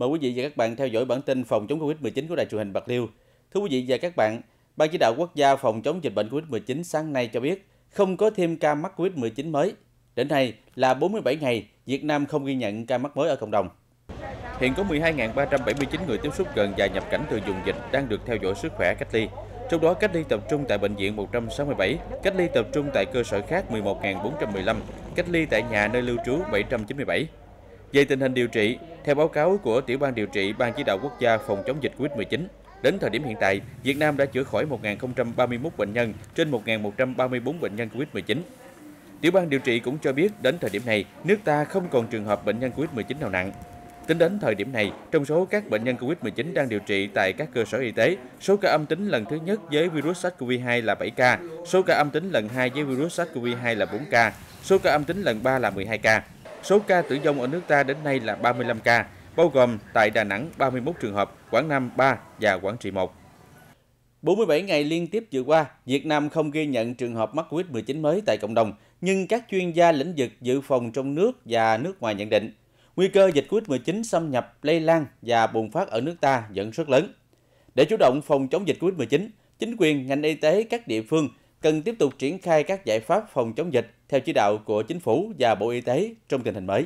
Mời quý vị và các bạn theo dõi bản tin phòng chống Covid-19 của Đài truyền hình Bạc Liêu. Thưa quý vị và các bạn, Ban chỉ đạo quốc gia phòng chống dịch bệnh Covid-19 sáng nay cho biết không có thêm ca mắc Covid-19 mới. Đến nay là 47 ngày, Việt Nam không ghi nhận ca mắc mới ở cộng đồng. Hiện có 12.379 người tiếp xúc gần và nhập cảnh từ vùng dịch đang được theo dõi sức khỏe cách ly. Trong đó cách ly tập trung tại bệnh viện 167, cách ly tập trung tại cơ sở khác 11.415, cách ly tại nhà nơi lưu trú 797. Về tình hình điều trị, theo báo cáo của Tiểu ban điều trị Ban chỉ đạo quốc gia phòng chống dịch COVID-19, đến thời điểm hiện tại, Việt Nam đã chữa khỏi 1.031 bệnh nhân trên 1.134 bệnh nhân COVID-19. Tiểu ban điều trị cũng cho biết đến thời điểm này, nước ta không còn trường hợp bệnh nhân COVID-19 nào nặng. Tính đến thời điểm này, trong số các bệnh nhân COVID-19 đang điều trị tại các cơ sở y tế, số ca âm tính lần thứ nhất với virus SARS-CoV-2 là 7 ca, số ca âm tính lần 2 với virus SARS-CoV-2 là 4 ca, số ca âm tính lần 3 là 12 ca. Số ca tử vong ở nước ta đến nay là 35 ca, bao gồm tại Đà Nẵng 31 trường hợp, Quảng Nam 3 và Quảng Trị 1. 47 ngày liên tiếp vừa qua, Việt Nam không ghi nhận trường hợp mắc COVID-19 mới tại cộng đồng, nhưng các chuyên gia lĩnh vực dự phòng trong nước và nước ngoài nhận định nguy cơ dịch COVID-19 xâm nhập, lây lan và bùng phát ở nước ta vẫn rất lớn. Để chủ động phòng chống dịch COVID-19, chính quyền, ngành y tế các địa phương cần tiếp tục triển khai các giải pháp phòng chống dịch theo chỉ đạo của chính phủ và Bộ Y tế trong tình hình mới.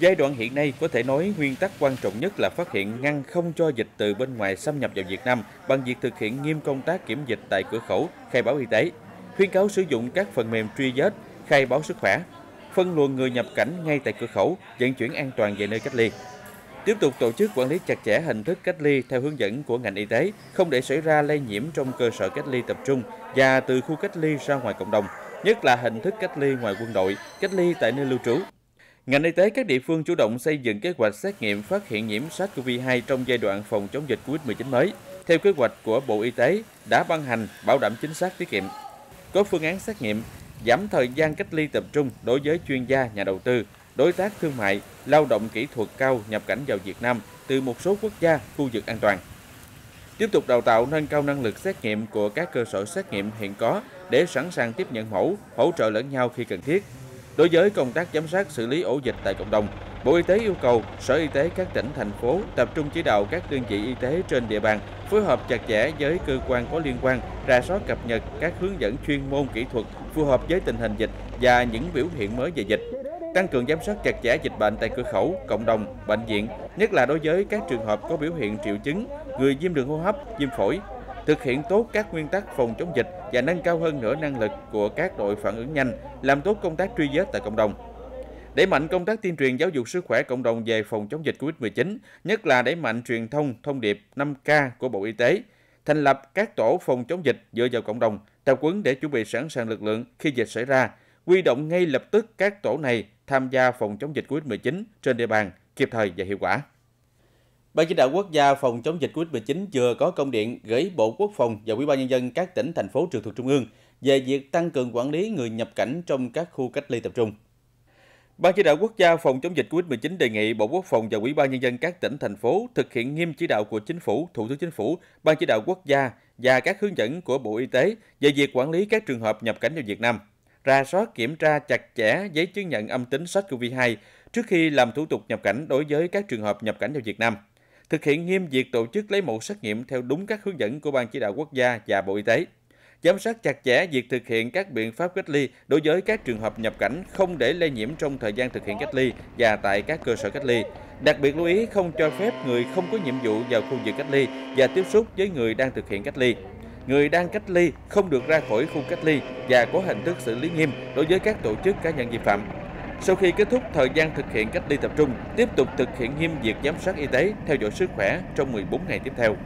Giai đoạn hiện nay có thể nói nguyên tắc quan trọng nhất là phát hiện ngăn không cho dịch từ bên ngoài xâm nhập vào Việt Nam bằng việc thực hiện nghiêm công tác kiểm dịch tại cửa khẩu, khai báo y tế, khuyến cáo sử dụng các phần mềm truy vết, khai báo sức khỏe, phân luồng người nhập cảnh ngay tại cửa khẩu, vận chuyển an toàn về nơi cách ly. Tiếp tục tổ chức quản lý chặt chẽ hình thức cách ly theo hướng dẫn của ngành y tế, không để xảy ra lây nhiễm trong cơ sở cách ly tập trung và từ khu cách ly ra ngoài cộng đồng, nhất là hình thức cách ly ngoài quân đội, cách ly tại nơi lưu trú. Ngành y tế các địa phương chủ động xây dựng kế hoạch xét nghiệm phát hiện nhiễm SARS-CoV-2 trong giai đoạn phòng chống dịch COVID-19 mới, theo kế hoạch của Bộ Y tế đã ban hành bảo đảm chính xác tiết kiệm. Có phương án xét nghiệm, giảm thời gian cách ly tập trung đối với chuyên gia, nhà đầu tư, đối tác thương mại, lao động kỹ thuật cao nhập cảnh vào Việt Nam từ một số quốc gia, khu vực an toàn. Tiếp tục đào tạo nâng cao năng lực xét nghiệm của các cơ sở xét nghiệm hiện có để sẵn sàng tiếp nhận mẫu, hỗ trợ lẫn nhau khi cần thiết. Đối với công tác giám sát xử lý ổ dịch tại cộng đồng, Bộ Y tế yêu cầu Sở Y tế các tỉnh, thành phố tập trung chỉ đạo các đơn vị y tế trên địa bàn phối hợp chặt chẽ với cơ quan có liên quan, ra soát cập nhật các hướng dẫn chuyên môn kỹ thuật phù hợp với tình hình dịch và những biểu hiện mới về dịch. Tăng cường giám sát chặt chẽ dịch bệnh tại cửa khẩu, cộng đồng, bệnh viện, nhất là đối với các trường hợp có biểu hiện triệu chứng, người viêm đường hô hấp, viêm phổi, thực hiện tốt các nguyên tắc phòng chống dịch và nâng cao hơn nữa năng lực của các đội phản ứng nhanh, làm tốt công tác truy vết tại cộng đồng. Đẩy mạnh công tác tuyên truyền giáo dục sức khỏe cộng đồng về phòng chống dịch COVID-19, nhất là đẩy mạnh truyền thông thông điệp 5K của Bộ Y tế, thành lập các tổ phòng chống dịch dựa vào cộng đồng, tập huấn để chuẩn bị sẵn sàng lực lượng khi dịch xảy ra, quy động ngay lập tức các tổ này tham gia phòng chống dịch COVID-19 trên địa bàn kịp thời và hiệu quả. Ban chỉ đạo quốc gia phòng chống dịch COVID-19 vừa có công điện gửi Bộ Quốc phòng và Ủy ban nhân dân các tỉnh thành phố trực thuộc trung ương về việc tăng cường quản lý người nhập cảnh trong các khu cách ly tập trung. Ban chỉ đạo quốc gia phòng chống dịch COVID-19 đề nghị Bộ Quốc phòng và Ủy ban nhân dân các tỉnh thành phố thực hiện nghiêm chỉ đạo của Chính phủ, Thủ tướng Chính phủ, Ban chỉ đạo quốc gia và các hướng dẫn của Bộ Y tế về việc quản lý các trường hợp nhập cảnh vào Việt Nam, ra soát kiểm tra chặt chẽ giấy chứng nhận âm tính SARS-CoV-2 trước khi làm thủ tục nhập cảnh đối với các trường hợp nhập cảnh vào Việt Nam. Thực hiện nghiêm việc tổ chức lấy mẫu xét nghiệm theo đúng các hướng dẫn của Ban chỉ đạo quốc gia và Bộ Y tế giám sát chặt chẽ việc thực hiện các biện pháp cách ly đối với các trường hợp nhập cảnh không để lây nhiễm trong thời gian thực hiện cách ly và tại các cơ sở cách ly. Đặc biệt lưu ý không cho phép người không có nhiệm vụ vào khu vực cách ly và tiếp xúc với người đang thực hiện cách ly. Người đang cách ly không được ra khỏi khu cách ly và có hình thức xử lý nghiêm đối với các tổ chức cá nhân vi phạm. Sau khi kết thúc thời gian thực hiện cách ly tập trung, tiếp tục thực hiện nghiêm việc giám sát y tế, theo dõi sức khỏe trong 14 ngày tiếp theo.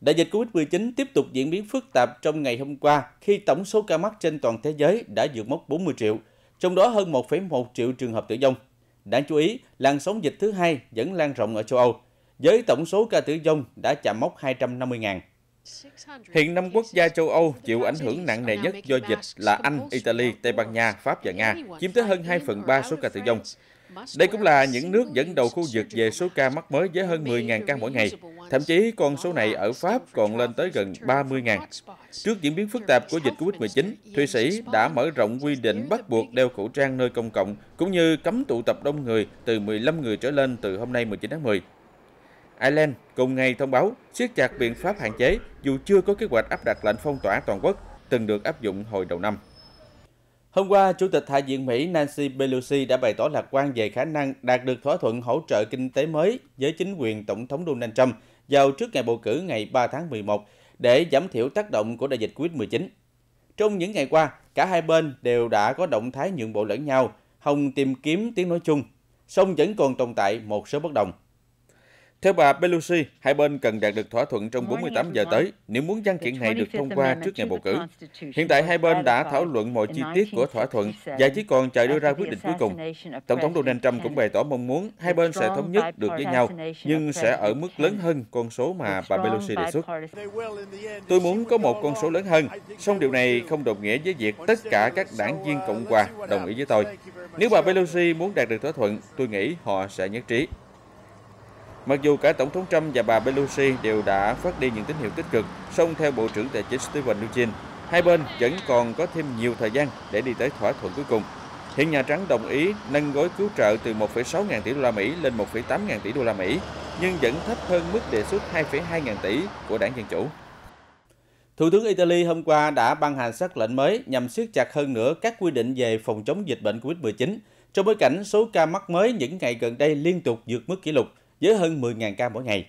Đại dịch Covid-19 tiếp tục diễn biến phức tạp trong ngày hôm qua khi tổng số ca mắc trên toàn thế giới đã vượt mốc 40 triệu, trong đó hơn 1,1 triệu trường hợp tử vong. Đáng chú ý, làn sóng dịch thứ hai vẫn lan rộng ở châu Âu, với tổng số ca tử vong đã chạm mốc 250.000. Hiện năm quốc gia châu Âu chịu ảnh hưởng nặng nề nhất do dịch là Anh, Italy, Tây Ban Nha, Pháp và Nga, chiếm tới hơn 2 phần 3 số ca tử vong. Đây cũng là những nước dẫn đầu khu vực về số ca mắc mới với hơn 10.000 ca mỗi ngày. Thậm chí con số này ở Pháp còn lên tới gần 30.000. Trước diễn biến phức tạp của dịch COVID-19, Thụy Sĩ đã mở rộng quy định bắt buộc đeo khẩu trang nơi công cộng, cũng như cấm tụ tập đông người từ 15 người trở lên từ hôm nay 19 tháng 10. Ireland cùng ngày thông báo siết chặt biện pháp hạn chế dù chưa có kế hoạch áp đặt lệnh phong tỏa toàn quốc từng được áp dụng hồi đầu năm. Hôm qua, Chủ tịch Hạ viện Mỹ Nancy Pelosi đã bày tỏ lạc quan về khả năng đạt được thỏa thuận hỗ trợ kinh tế mới với chính quyền Tổng thống Donald Trump vào trước ngày bầu cử ngày 3 tháng 11 để giảm thiểu tác động của đại dịch COVID-19. Trong những ngày qua, cả hai bên đều đã có động thái nhượng bộ lẫn nhau, hồng tìm kiếm tiếng nói chung, song vẫn còn tồn tại một số bất đồng. Theo bà Pelosi, hai bên cần đạt được thỏa thuận trong 48 giờ tới nếu muốn văn kiện này được thông qua trước ngày bầu cử. Hiện tại hai bên đã thảo luận mọi chi tiết của thỏa thuận và chỉ còn chờ đưa ra quyết định cuối cùng. Tổng thống Donald Trump cũng bày tỏ mong muốn hai bên sẽ thống nhất được với nhau, nhưng sẽ ở mức lớn hơn con số mà bà Pelosi đề xuất. Tôi muốn có một con số lớn hơn, song điều này không đồng nghĩa với việc tất cả các đảng viên Cộng hòa đồng ý với tôi. Nếu bà Pelosi muốn đạt được thỏa thuận, tôi nghĩ họ sẽ nhất trí. Mặc dù cả Tổng thống Trump và bà Pelosi đều đã phát đi những tín hiệu tích cực, song theo Bộ trưởng Tài chính Steven Mnuchin, hai bên vẫn còn có thêm nhiều thời gian để đi tới thỏa thuận cuối cùng. Hiện Nhà Trắng đồng ý nâng gói cứu trợ từ 1,6 ngàn tỷ đô la Mỹ lên 1,8 ngàn tỷ đô la Mỹ, nhưng vẫn thấp hơn mức đề xuất 2,2 ngàn tỷ của đảng Dân Chủ. Thủ tướng Italy hôm qua đã ban hành sắc lệnh mới nhằm siết chặt hơn nữa các quy định về phòng chống dịch bệnh COVID-19 trong bối cảnh số ca mắc mới những ngày gần đây liên tục vượt mức kỷ lục với hơn 10.000 ca mỗi ngày.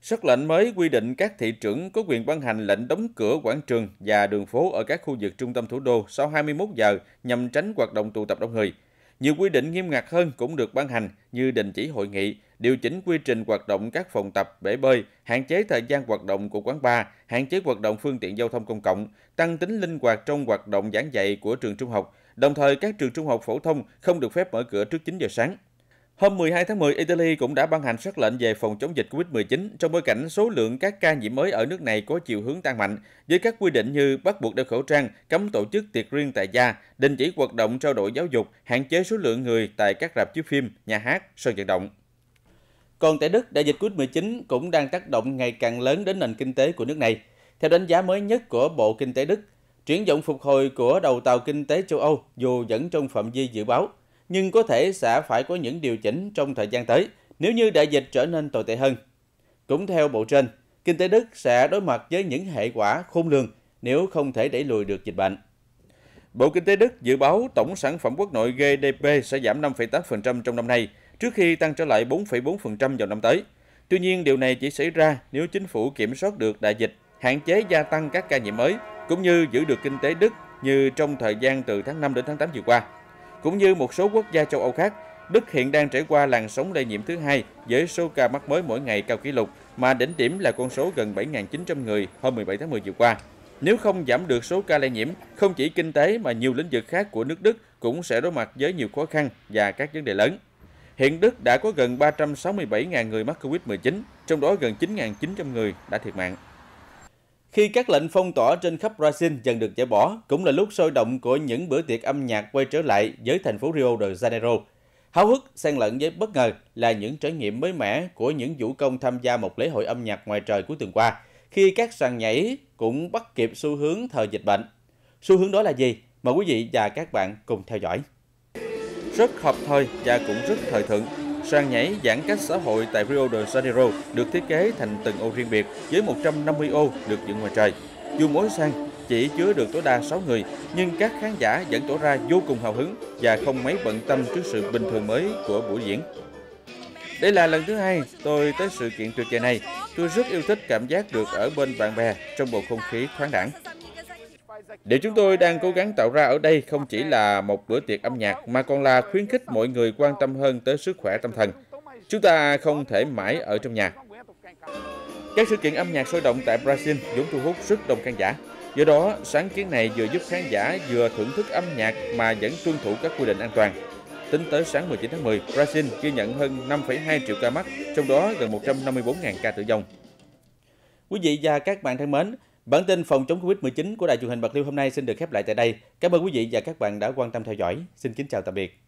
Sắc lệnh mới quy định các thị trưởng có quyền ban hành lệnh đóng cửa quảng trường và đường phố ở các khu vực trung tâm thủ đô sau 21 giờ nhằm tránh hoạt động tụ tập đông người. Nhiều quy định nghiêm ngặt hơn cũng được ban hành như đình chỉ hội nghị, điều chỉnh quy trình hoạt động các phòng tập, bể bơi, hạn chế thời gian hoạt động của quán bar, hạn chế hoạt động phương tiện giao thông công cộng, tăng tính linh hoạt trong hoạt động giảng dạy của trường trung học. Đồng thời, các trường trung học phổ thông không được phép mở cửa trước 9 giờ sáng. Hôm 12 tháng 10, Italy cũng đã ban hành sắc lệnh về phòng chống dịch COVID-19 trong bối cảnh số lượng các ca nhiễm mới ở nước này có chiều hướng tăng mạnh, với các quy định như bắt buộc đeo khẩu trang, cấm tổ chức tiệc riêng tại gia, đình chỉ hoạt động trao đổi giáo dục, hạn chế số lượng người tại các rạp chiếu phim, nhà hát, sân vận động. Còn tại Đức, đại dịch COVID-19 cũng đang tác động ngày càng lớn đến nền kinh tế của nước này. Theo đánh giá mới nhất của Bộ Kinh tế Đức, triển vọng phục hồi của đầu tàu kinh tế châu Âu dù vẫn trong phạm vi dự báo, nhưng có thể sẽ phải có những điều chỉnh trong thời gian tới nếu như đại dịch trở nên tồi tệ hơn. Cũng theo bộ trên, kinh tế Đức sẽ đối mặt với những hệ quả khôn lường nếu không thể đẩy lùi được dịch bệnh. Bộ Kinh tế Đức dự báo tổng sản phẩm quốc nội GDP sẽ giảm 5,8% trong năm nay, trước khi tăng trở lại 4,4% vào năm tới. Tuy nhiên, điều này chỉ xảy ra nếu chính phủ kiểm soát được đại dịch, hạn chế gia tăng các ca nhiễm mới, cũng như giữ được kinh tế Đức như trong thời gian từ tháng 5 đến tháng 8 vừa qua. Cũng như một số quốc gia châu Âu khác, Đức hiện đang trải qua làn sóng lây nhiễm thứ hai với số ca mắc mới mỗi ngày cao kỷ lục, mà đỉnh điểm là con số gần 7.900 người hôm 17 tháng 10 vừa qua. Nếu không giảm được số ca lây nhiễm, không chỉ kinh tế mà nhiều lĩnh vực khác của nước Đức cũng sẽ đối mặt với nhiều khó khăn và các vấn đề lớn. Hiện Đức đã có gần 367.000 người mắc Covid-19, trong đó gần 9.900 người đã thiệt mạng. Khi các lệnh phong tỏa trên khắp Brazil dần được giải bỏ, cũng là lúc sôi động của những bữa tiệc âm nhạc quay trở lại với thành phố Rio de Janeiro. Háo hức xen lẫn với bất ngờ là những trải nghiệm mới mẻ của những vũ công tham gia một lễ hội âm nhạc ngoài trời cuối tuần qua, khi các sàn nhảy cũng bắt kịp xu hướng thời dịch bệnh. Xu hướng đó là gì? Mời quý vị và các bạn cùng theo dõi. Rất hợp thời và cũng rất thời thượng Sàn nhảy giãn cách xã hội tại Rio de Janeiro được thiết kế thành từng ô riêng biệt với 150 ô được dựng ngoài trời. Dù mỗi sàn chỉ chứa được tối đa 6 người, nhưng các khán giả vẫn tỏ ra vô cùng hào hứng và không mấy bận tâm trước sự bình thường mới của buổi diễn. Đây là lần thứ hai tôi tới sự kiện tuyệt vời này. Tôi rất yêu thích cảm giác được ở bên bạn bè trong bầu không khí thoáng đẳng. Điều chúng tôi đang cố gắng tạo ra ở đây không chỉ là một bữa tiệc âm nhạc mà còn là khuyến khích mọi người quan tâm hơn tới sức khỏe tâm thần. Chúng ta không thể mãi ở trong nhà. Các sự kiện âm nhạc sôi động tại Brazil vốn thu hút rất đông khán giả. Do đó, sáng kiến này vừa giúp khán giả vừa thưởng thức âm nhạc mà vẫn tuân thủ các quy định an toàn. Tính tới sáng 19 tháng 10, Brazil ghi nhận hơn 5,2 triệu ca mắc, trong đó gần 154.000 ca tử vong. Quý vị và các bạn thân mến, Bản tin phòng chống Covid-19 của Đài truyền hình Bạc Liêu hôm nay xin được khép lại tại đây. Cảm ơn quý vị và các bạn đã quan tâm theo dõi. Xin kính chào tạm biệt.